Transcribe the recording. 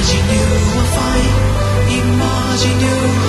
Imagine you are fine. Imagine you.